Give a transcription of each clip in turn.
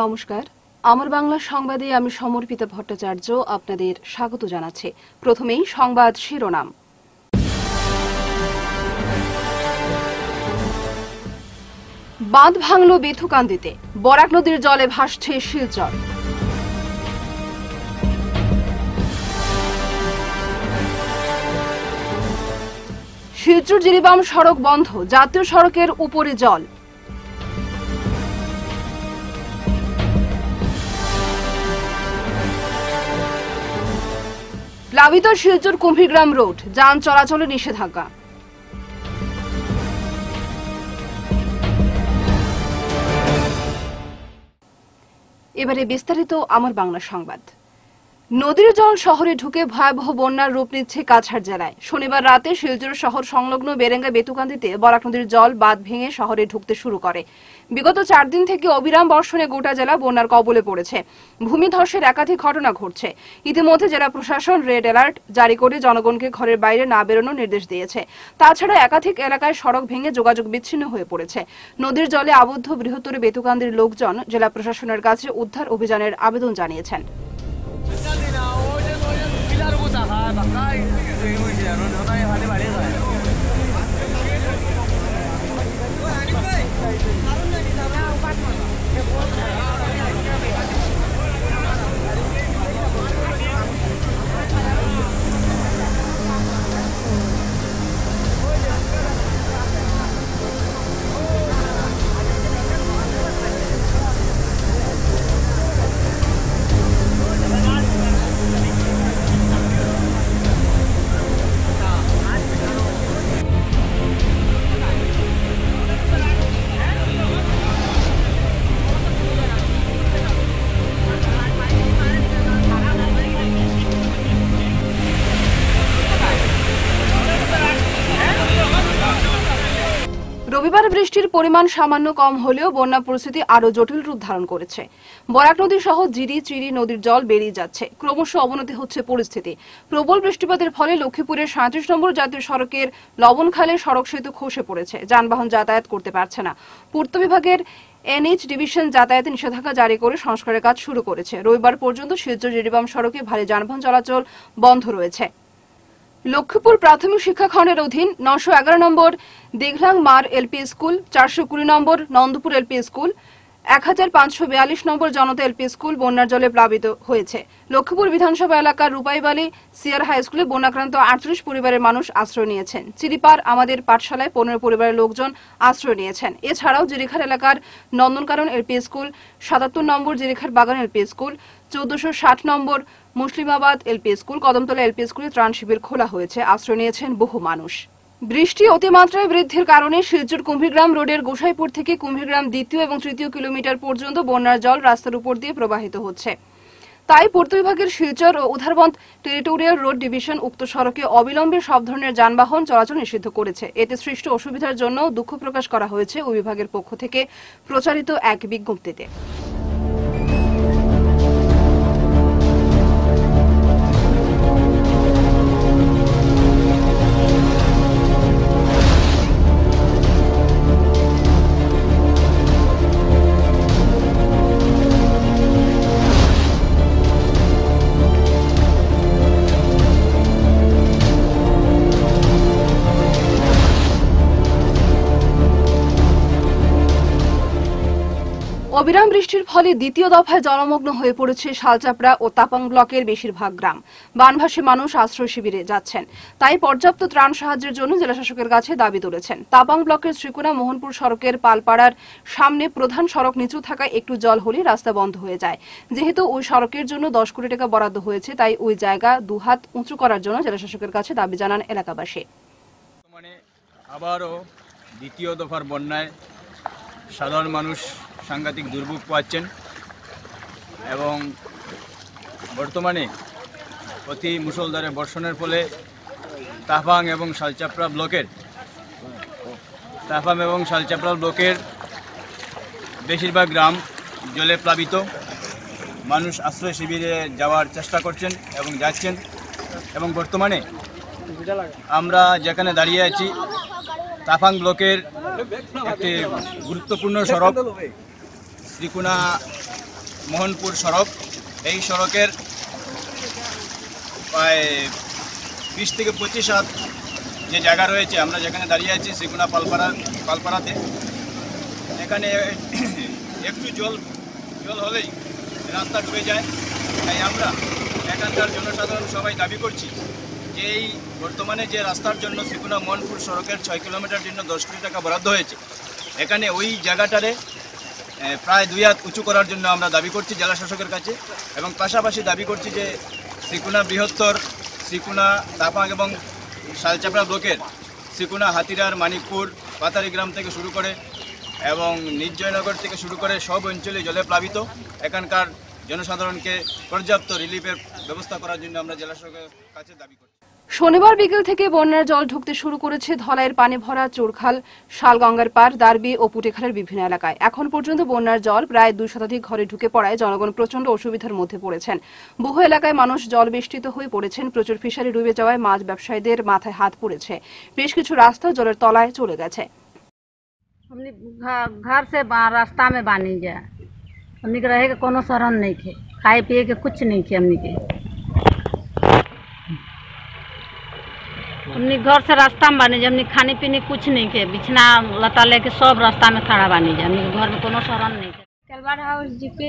নমস্কার। আমার বাংলা সংবাদে আমি সমর্পিতা ভট্টাচার্য আপনাদের স্বাগত জানাচ্ছি। প্রথমেই সংবাদ শিরোনাম। বাঁধ ভাঙল বেথুকান্দিতে। বরাক নদীর জলে ভাসছে শিলচর। শিলচর জিরিবাম সড়ক বন্ধ। জাতীয় সড়কের উপরে জল। প্লাবিত শিলচর কুম্ভীরগ্রাম রোড যান চলাচলে নিষেধাজ্ঞা। এবারে বিস্তারিত আমার বাংলা সংবাদ। নদীর জল শহরে ঢুকে ভয়াবহ বন্যার রূপ নিচ্ছে কাছাড় জেলায়। শনিবার রাতে শিলচর শহর সংলগ্ন বেরেঙ্গা বেতুকান্দিতে বরাক নদীর জল বাঁধ ভেঙে শহরে ঢুকতে শুরু করে। বিগত চার দিন থেকে অবিরাম বর্ষণে গোটা জেলা বন্যার কবলে পড়েছে। ভূমিধসের একাধিক ঘটনা ঘটছে। ইতিমধ্যে জেলা প্রশাসন রেড অ্যালার্ট জারি করে জনগণকে ঘরের বাইরে না বেরোনোর নির্দেশ দিয়েছে। তাছাড়া একাধিক এলাকায় সড়ক ভেঙে যোগাযোগ বিচ্ছিন্ন হয়ে পড়েছে। নদীর জলে আবদ্ধ বৃহত্তর বেতুকান্দির লোকজন জেলা প্রশাসনের কাছে উদ্ধার অভিযানের আবেদন জানিয়েছেন। Uy, uy, ya, no, no, no, vale, vale, vale. রবিবার বৃষ্টির পরিমাণ সামান্য কম হলেও বন্যা পরিস্থিতি আরও জটিল রূপ ধারণ করেছে। বরাক নদী সহ জিরি, চিরি নদীর জল বেরিয়ে যাচ্ছে। ক্রমশ অবনতি হচ্ছে পরিস্থিতি। প্রবল বৃষ্টিপাতের ফলে লক্ষ্মীপুরের সাঁত্রিশ নম্বর জাতীয় সড়কের লবণখালে সড়ক সেতু খসে পড়েছে। যানবাহন যাতায়াত করতে পারছে না। পূর্ত বিভাগের এনএইচ ডিভিশন যাতায়াতে নিষেধাজ্ঞা জারি করে সংস্কারের কাজ শুরু করেছে। রবিবার পর্যন্ত শিলচর জিরিবাম সড়কে ভারী যানবাহন চলাচল বন্ধ রয়েছে। লক্ষ্মীপুর প্রাথমিক শিক্ষা খণ্ডের অধীন নশো এগারো নম্বর দিঘলাং মার এলপি স্কুল, চারশো কুড়ি নম্বর নন্দপুর এলপি স্কুল, এক হাজার পাঁচশো বিয়াল্লিশ নম্বর জনতা এলপি স্কুল বন্যার জলে প্লাবিত হয়েছে। লক্ষ্মীপুর বিধানসভা এলাকার রূপাইবালি সিআর হাই স্কুলে বন্যাক্রান্ত আটত্রিশ পরিবারের মানুষ আশ্রয় নিয়েছেন। চিরিপার আমাদের পাঠশালায় পনেরো পরিবারের লোকজন আশ্রয় নিয়েছেন। এছাড়াও জিরিখার এলাকার নন্দনকানন এলপি স্কুল, সাতাত্তর নম্বর জিরিখার বাগান এলপি স্কুল, চৌদ্দশো ষাট নম্বর Muslimabad LP school, Kadamtala LP স্কুলে ত্রাণ শিবির খোলা হয়েছে। আশ্রয় নিয়েছেন বহু মানুষ। বৃষ্টি অতিমাত্রায় বৃদ্ধির কারণে শিলচর কুম্ভীগ্রাম রোডের গোসাইপুর থেকে কুম্ভীগ্রাম দ্বিতীয় এবং তৃতীয় কিলোমিটার পর্যন্ত বন্যার জল রাস্তার উপর দিয়ে প্রবাহিত হচ্ছে। তাই পূর্ত বিভাগের শিলচর ও উধারবন্দ টেরিটোরিয়াল রোড ডিভিশন উক্ত সড়কে অবিলম্বে সব ধরনের যানবাহন চলাচল নিষিদ্ধ করেছে। এতে সৃষ্ট অসুবিধার জন্য দুঃখ প্রকাশ করা হয়েছে ওই বিভাগের পক্ষ থেকে প্রচারিত এক বিজ্ঞপ্তিতে। অবিরাম বৃষ্টির ফলে দ্বিতীয় দফায় জলমগ্ন হয়ে পড়েছে শালচাপড়া ও তাপাং ব্লকের বেশিরভাগ গ্রাম। বানভাসী মানুষ আশ্রয় শিবিরে যাচ্ছেন। তাই পর্যাপ্ত ত্রাণ সাহায্যের জন্য জেলাশাসকের কাছে দাবি তুলেছেন। তাপাং ব্লকের শ্রীকুনা মোহনপুর সড়কের পালপাড়ার সামনে প্রধান সড়ক নিচু থাকায় একটু জল হলে রাস্তা বন্ধ হয়ে যায়। যেহেতু ওই সড়কের জন্য দশ কোটি টাকা বরাদ্দ হয়েছে, তাই ওই জায়গা দুহাত উঁচু করার জন্য জেলাশাসকের কাছে দাবি জানান এলাকাবাসী। আবারও দ্বিতীয় দফার বন্যায় সাধারণ মানুষ সাংঘাতিক দুর্ভোগ পাচ্ছেন এবং বর্তমানে অতি মুষলধারে বর্ষণের ফলে তাফাং এবং শালচাপড়া ব্লকের তাফাং এবং শালচাপড়া ব্লকের বেশিরভাগ গ্রাম জলে প্লাবিত। মানুষ আশ্রয় শিবিরে যাওয়ার চেষ্টা করছেন এবং যাচ্ছেন এবং বর্তমানে আমরা যেখানে দাঁড়িয়ে আছি, তাফাং ব্লকের একটি গুরুত্বপূর্ণ সড়ক শ্রীকুনা মোহনপুর সড়ক। এই সড়কের প্রায় বিশ থেকে পঁচিশ হাত যে জায়গা রয়েছে, আমরা যেখানে দাঁড়িয়ে আছি সেগুনা পালপাড়া, পালপাড়াতে। এখানে একটু জল জল হলেই রাস্তা ডুবে যায়। তাই আমরা এখানকার জনসাধারণ সবাই দাবি করছি যে এই বর্তমানে যে রাস্তার জন্য সেগুনা মোহনপুর সড়কের ছয় কিলোমিটার জন্য দশ কোটি টাকা বরাদ্দ হয়েছে, এখানে ওই জায়গাটারে প্রায় দুই হাত উঁচু করার জন্য আমরা দাবি করছি জেলা শাসকের কাছে এবং পাশাপাশি দাবি করছি যে শ্রীকুনা বৃহত্তর শ্রীকুনা তাপাং এবং শালচাপড়া ব্লকের শ্রীকুনা হাতিরার, মানিকপুর, পাতারি গ্রাম থেকে শুরু করে এবং নির্জয়নগর থেকে শুরু করে সব অঞ্চলে জলে প্লাবিত। এখানকার জনসাধারণকে পর্যাপ্ত রিলিফের ব্যবস্থা করার জন্য আমরা জেলা শাসকের কাছে দাবি করছি। শনিবার বিকেল থেকে বন্যার জল ঢুকতে শুরু করেছে ধলাইয়ের পানি ভরা চোরখাল শালগঙ্গার পার দারবি ও পুটেখালের বিভিন্ন এলাকায় এখন পর্যন্ত বন্যার জল প্রায় দুই শতাধিক ঘরে ঢুকে পড়ায় জনগণ প্রচন্ড অসুবিধার মধ্যে পড়েছেন বহু এলাকায় মানুষ জল বেষ্টিত হয়ে পড়েছেন প্রচুর ফিশারি ডুবে যাওয়ায় মাছ ব্যবসায়ীদের মাথায় হাত পড়েছে বেশ কিছু রাস্তা জলের তলায় চলে গেছে हमने घ- घर से बा- रास्ता में बानी जा हमने के रहे के कोनो शरण नहीं खे खाए पिए के कुछ नहीं खे हमने के हमने घर से रास्ता में बानी जा हमने खाने पीने कुछ नहीं खे बिछना लता लेके सब रास्ता में खड़ा बानी जा हमने के घर में कोनो शरण नहीं खे কালবার হাউস জিপে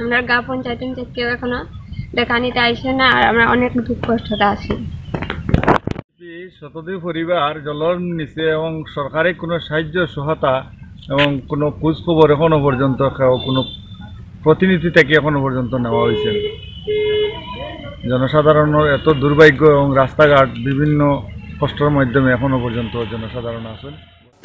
আমরা গা পঞ্চায়েত কেউ এখনো দেখানিতে আইসে না আর আমরা অনেক দুঃখ কষ্টতে আছি এই শতাধিক পরিবার জলের নিচে এবং সরকারি কোনো সাহায্য সহায়তা এবং কোনো খোঁজ খবর এখনো পর্যন্ত কেউ কোনো প্রতিনিধি থেকে এখনো পর্যন্ত নেওয়া হয়েছে না। জনসাধারণের এত দুর্ভাগ্য এবং রাস্তাঘাট বিভিন্ন কষ্টের মাধ্যমে এখনও পর্যন্ত জনসাধারণ আছেন।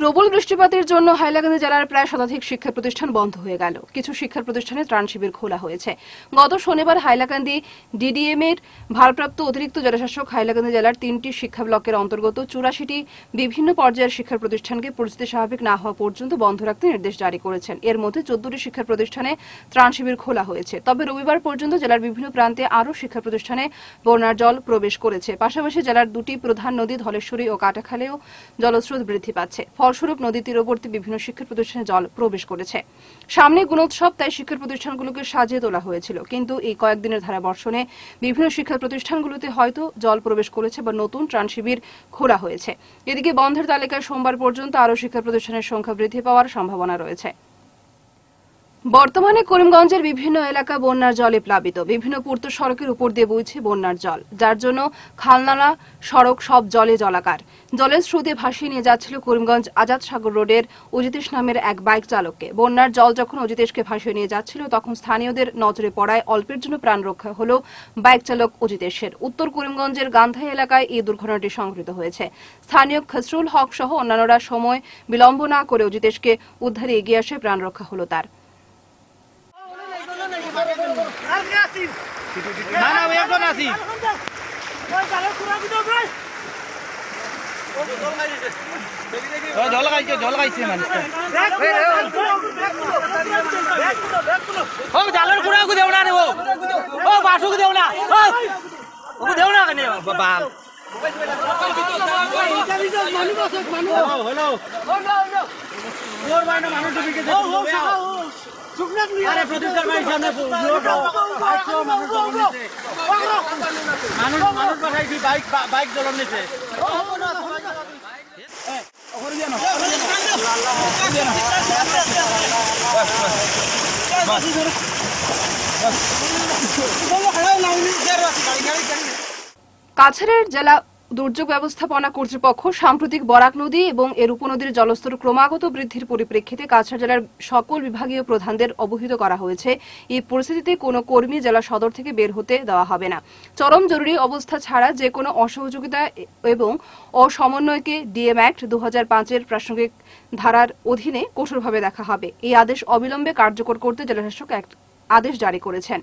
প্রবল বৃষ্টিপাতের জন্য হাইলাকান্দি জেলার প্রায় শতাধিক শিক্ষা প্রতিষ্ঠান বন্ধ হয়ে গেল। কিছু শিক্ষা প্রতিষ্ঠানে ত্রাণ শিবির খোলা হয়েছে। গত শনিবার হাইলাকান্দি ডিডিএম এর ভারপ্রাপ্ত অতিরিক্ত জেলাশাসক হাইলাকান্দি জেলার তিনটি শিক্ষা ব্লকের অন্তর্গত চুরাশিটি বিভিন্ন পর্যায়ের শিক্ষা প্রতিষ্ঠানকে পরিস্থিতি স্বাভাবিক না হওয়া পর্যন্ত বন্ধ রাখতে নির্দেশ জারি করেছেন। এর মধ্যে চোদ্দটি শিক্ষা প্রতিষ্ঠানে ত্রাণ শিবির খোলা হয়েছে। তবে রবিবার পর্যন্ত জেলার বিভিন্ন প্রান্তে আরও শিক্ষা প্রতিষ্ঠানে বন্যার জল প্রবেশ করেছে। পাশাপাশি জেলার দুটি প্রধান নদী ধলেশ্বরী ও কাটাখালেও জলস্রোত বৃদ্ধি পাচ্ছে। ফলস্বরূপ নদী তীরবর্তী বিভিন্ন শিক্ষা প্রতিষ্ঠানে জল প্রবেশ করেছে। সামনে গুণোৎসব, তাই শিক্ষা প্রতিষ্ঠানগুলোকে সাজিয়ে তোলা হয়েছিল। কিন্তু এই কয়েকদিনের ধারা বর্ষণে বিভিন্ন শিক্ষা প্রতিষ্ঠানগুলোতে হয়তো জল প্রবেশ করেছে বা নতুন ত্রাণ শিবির খোলা হয়েছে। এদিকে বন্ধের তালিকায় সোমবার পর্যন্ত আরও শিক্ষা প্রতিষ্ঠানের সংখ্যা বৃদ্ধি পাওয়ার সম্ভাবনা রয়েছে। বর্তমানে করিমগঞ্জের বিভিন্ন এলাকা বন্যার জলে প্লাবিত। বিভিন্ন পূর্ত সড়কের উপর দিয়ে বইছে বন্যার জল। যার জন্য খালনালা সড়ক সব জলে জলাকার। জলের স্রোতে ভাসিয়ে নিয়ে যাচ্ছিল করিমগঞ্জ আজাদ সাগর রোডের অজিতেশ নামের এক বাইক চালককে। বন্যার জল যখন অজিতেশকে ভাসিয়ে নিয়ে যাচ্ছিল, তখন স্থানীয়দের নজরে পড়ায় অল্পের জন্য প্রাণ রক্ষা হল বাইক চালক অজিতেশের। উত্তর করিমগঞ্জের গান্ধাই এলাকায় এই দুর্ঘটনাটি সংঘটিত হয়েছে। স্থানীয় খসরুল হক সহ অন্যান্যরা সময় বিলম্ব না করে অজিতেশকে উদ্ধারে এগিয়ে আসে, প্রাণ রক্ষা হল তার। না না আমি একজন আছি জল খাইছে জল খাইছে মানুষটা ও জালের কুড়া কু দেও না রে ও। ও বাসু কু দেও না। ও ও দেও না কেন বাল আরে প্রদীপ ভাই সামনে মানুষ মানুষ পাঠাইছি বাইক বাইক জ্বলন নিছে। কাছাড়ের জেলা দুর্যোগ ব্যবস্থাপনা কর্তৃপক্ষ সাম্প্রতিক বরাক নদী এবং এর উপনদীর জলস্তর ক্রমাগত বৃদ্ধির পরিপ্রেক্ষিতে কাছাড় জেলার সকল বিভাগীয় প্রধানদের অবহিত করা হয়েছে। এই পরিস্থিতিতে কোনো কর্মী জেলা সদর থেকে বের হতে দেওয়া হবে না। চরম জরুরি অবস্থা ছাড়া যে কোনো অসহযোগিতা এবং অসমন্বয়কে ডিএম অ্যাক্ট দু এর প্রাসঙ্গিক ধারার অধীনে কঠোরভাবে দেখা হবে। এই আদেশ অবিলম্বে কার্যকর করতে জেলাশাসক আদেশ জারি করেছেন।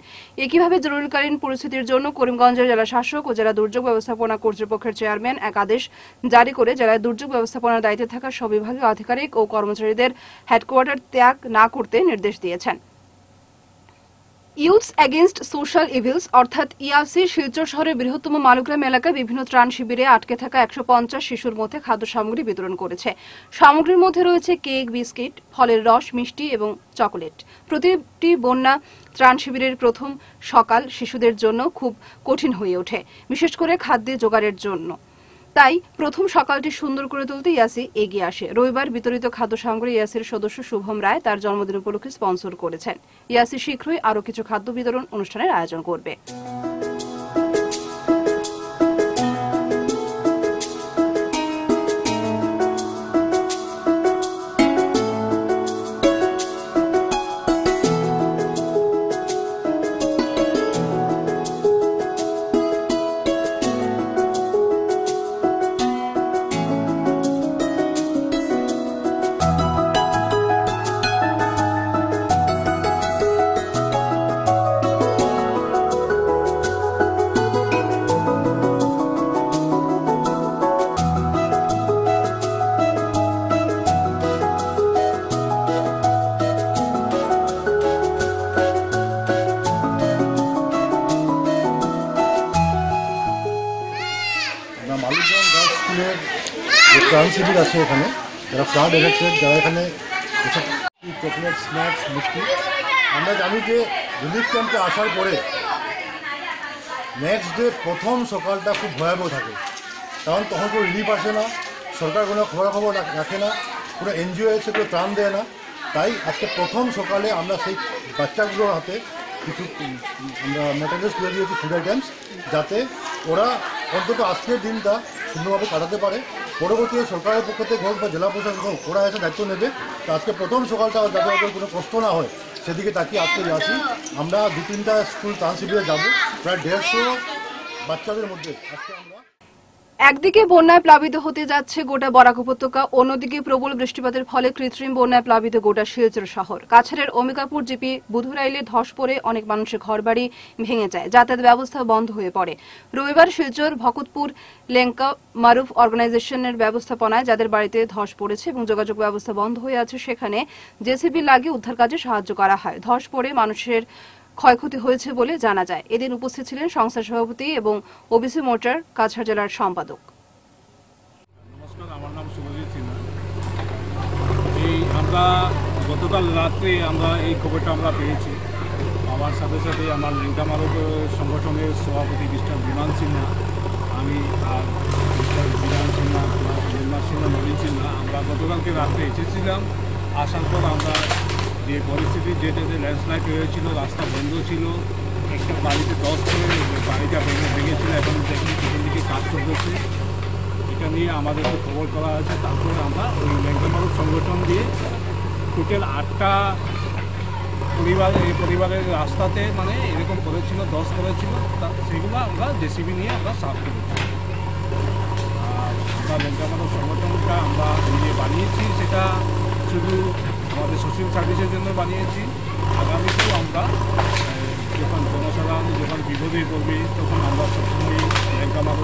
একইভাবে জরুরিকালীন পরিস্থিতির জন্য করিমগঞ্জের জেলা শাসক ও জেলা দুর্যোগ ব্যবস্থাপনা কর্তৃপক্ষের চেয়ারম্যান এক আদেশ জারি করে জেলায় দুর্যোগ ব্যবস্থাপনার দায়িত্বে থাকা সব বিভাগীয় আধিকারিক ও কর্মচারীদের হেডকোয়ার্টার ত্যাগ না করতে নির্দেশ দিয়েছেন। ইউথস এগেনস্ট সোশ্যাল ইভিলস, অর্থাৎ ইয়াসি শিলচর শহরের বৃহত্তম মালুগ্রাম এলাকায় বিভিন্ন ত্রাণ শিবিরে আটকে থাকা একশো পঞ্চাশ শিশুর মধ্যে খাদ্য সামগ্রী বিতরণ করেছে। সামগ্রীর মধ্যে রয়েছে কেক, বিস্কিট, ফলের রস, মিষ্টি এবং চকোলেট। প্রতিটি বন্যা ত্রাণ শিবিরের প্রথম সকাল শিশুদের জন্য খুব কঠিন হয়ে ওঠে, বিশেষ করে খাদ্যে জোগাড়ের জন্য। তাই প্রথম সকালটি সুন্দর করে তুলতে ইয়াসি এগিয়ে আসে। রবিবার বিতরিত খাদ্য সামগ্রী ইয়াসির সদস্য শুভম রায় তার জন্মদিন উপলক্ষে স্পন্সর করেছেন। ইয়াসি শীঘ্রই আরও কিছু খাদ্য বিতরণ অনুষ্ঠানের আয়োজন করবে। ত্রাণ শিবির আছে এখানে। যারা ফ্লাড এফেক্টেড যারা এখানে চকলেট স্ন্যাক্স মিষ্টি। আমরা জানি যে রিলিফ ক্যাম্পে আসার পরে নেক্সট ডে প্রথম সকালটা খুব ভয়াবহ থাকে। কারণ তখন কোনো রিলিফ আসে না, সরকার কোনো খবরাখবর রাখে না, কোনো এনজিও এসে কেউ ত্রাণ দেয় না। তাই আজকে প্রথম সকালে আমরা সেই বাচ্চাগুলোর হাতে কিছু আমরা ম্যাটেরিয়ালস তুলে দিয়েছি ফুড আইটেমস যাতে ওরা অন্তত আজকের দিনটা সুন্দরভাবে কাটাতে পারে। পরবর্তীতে সরকারের পক্ষ থেকে হোক বা জেলা প্রশাসন হোক, ওরা এসে দায়িত্ব নেবে। তো আজকে প্রথম সকালটা যাতে ওদের কোনো কষ্ট না হয়, সেদিকে তাকিয়ে আজকে আসি। আমরা দু তিনটা স্কুল ত্রাণ শিবিরে যাব। প্রায় দেড়শো বাচ্চাদের মধ্যে আজকে আমরা একদিকে বন্যায় প্লাবিত হতে যাচ্ছে গোটা বরাক উপত্যকা, অন্যদিকে প্রবল বৃষ্টিপাতের ফলে কৃত্রিম বন্যায় প্লাবিত গোটা শিলচর শহর। কাছাড়ের অম্বিকাপুর জিপি বুধুরাইলে ধস পড়ে অনেক মানুষের ঘরবাড়ি ভেঙে যায়, যাতায়াত ব্যবস্থা বন্ধ হয়ে পড়ে। রবিবার শিলচর, ভকতপুর, লেঙ্কা, মারুফ অর্গানাইজেশনের ব্যবস্থাপনায় যাদের বাড়িতে ধস পড়েছে এবং যোগাযোগ ব্যবস্থা বন্ধ হয়ে আছে, সেখানে জেসিবি লাগিয়ে উদ্ধার কাজে সাহায্য করা হয়। ধস পড়ে মানুষের ক্ষয়ক্ষতি হয়েছে বলে জানা যায়। এদিন উপস্থিত ছিলেন সংস্থার সভাপতি এবং ওবিসি মোর্চার কাছাড় জেলার সম্পাদক। আমার নাম এই আমরা গতকাল রাত্রে আমরা এই খবরটা আমরা পেয়েছি। আমার সাথে সাথে আমার লেঙ্কা মারক সংগঠনের সভাপতি মিস্টার বিমান সিনহা, আমি আর মিস্টার বিমান সিনহা সিনহা নবীন সিনহা, আমরা গতকালকে রাত্রে এসেছিলাম। আসার পর আমরা যে পরিস্থিতি যেটাতে ল্যান্ডস্লাইড হয়েছিল, রাস্তা বন্ধ ছিল, একটা বাড়িতে দশ করে বাড়িটা ভেঙে ভেঙেছিল, এখন দেখি পিছন দিকে কাজ করতেছে এটা নিয়ে আমাদেরকে খবর করা হয়েছে তারপরে আমরা ওই ল্যাঙ্কামারক সংগঠন দিয়ে টোটাল আটটা পরিবার এই পরিবারের রাস্তাতে মানে এরকম করেছিল, দশ করেছিল, তা সেগুলো আমরা জেসিবি নিয়ে আমরা সাফ করেছি। আর আমরা ল্যাঙ্কামারক সংগঠনটা আমরা নিজে বানিয়েছি, সেটা শুধু আমাদের সোশ্যাল সার্ভিসের জন্য বানিয়েছি। আগামীতেও আমরা যখন জনসাধারণ যখন বিপদে পড়বে তখন আমরা সবসময় সবসময়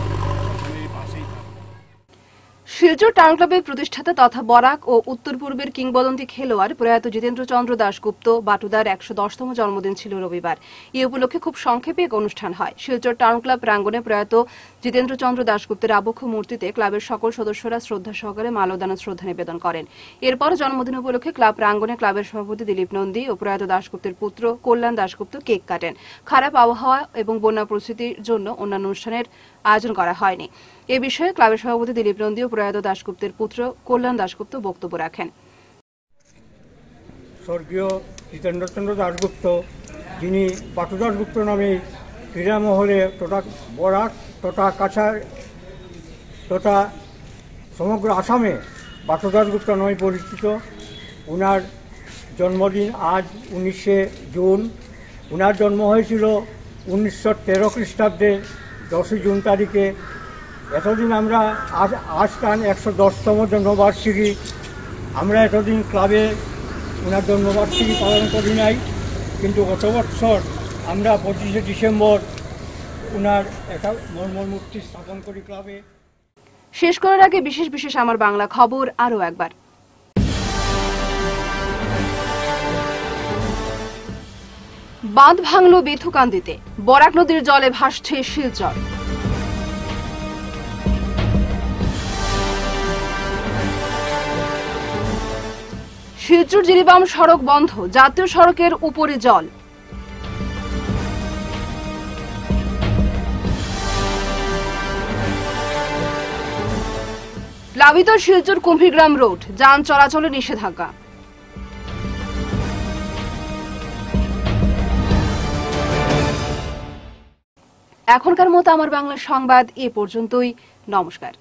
শিলচর টাউন ক্লাবের প্রতিষ্ঠাতা তথা বরাক ও উত্তর পূর্বের কিংবদন্তি খেলোয়াড় প্রয়াত জিতেন্দ্র চন্দ্র দাশগুপ্ত বাটুদার একশো দশতম জন্মদিন ছিল রবিবার। এ উপলক্ষে খুব সংক্ষেপে এক অনুষ্ঠান হয়। শিলচর টাউন ক্লাব প্রাঙ্গণে প্রয়াত জিতেন্দ্র চন্দ্র দাশগুপ্তের আবক্ষ মূর্তিতে ক্লাবের সকল সদস্যরা শ্রদ্ধা সহকারে মালদান শ্রদ্ধা নিবেদন করেন। এরপর জন্মদিন উপলক্ষে ক্লাব প্রাঙ্গণে ক্লাবের সভাপতি দিলীপ নন্দী ও প্রয়াত দাশগুপ্তের পুত্র কল্যাণ দাশগুপ্ত কেক কাটেন। খারাপ আবহাওয়া এবং বন্যা পরিস্থিতির জন্য অন্যান্য অনুষ্ঠানের আয়োজন করা হয়নি। এ বিষয়ে ক্লাবের সভাপতি দিলীপ নন্দী ও প্রয়াত দাশগুপ্তের পুত্র কল্যাণ দাশগুপ্ত বক্তব্য রাখেন। স্বর্গীয় জিতেন্দ্রচন্দ্র দাশগুপ্ত, যিনি বাটু দাশগুপ্ত নামে ক্রীড়া মহলে তথা বরাক তথা কাছাড়, তথা সমগ্র আসামে বাটু দাশগুপ্ত নামে পরিচিত। ওনার জন্মদিন আজ উনিশে জুন। ওনার জন্ম হয়েছিল উনিশশো তেরো খ্রিস্টাব্দে দশই জুন তারিখে। এতদিন আমরা আজ আজ টান একশো দশতম জন্মবার্ষিকী। আমরা এতদিন ক্লাবে ওনার জন্মবার্ষিকী পালন করি নাই, কিন্তু গত বছর আমরা পঁচিশে ডিসেম্বর একটা স্থাপন করি ক্লাবে। শেষ করার আগে বিশেষ বিশেষ আমার বাংলা খবর আরও একবার। বাঁধ ভাঙল বেথুকান্দিতে, বরাক নদীর জলে ভাসছে শিলচর। শিলচর জিরিবাম সড়ক বন্ধ, জাতীয় সড়কের উপরে জল। প্লাবিত শিলচর কুম্ভীগ্রাম রোড, যান চলাচলে নিষেধাজ্ঞা। এখনকার মতো আমার বাংলা সংবাদ এ পর্যন্তই। নমস্কার।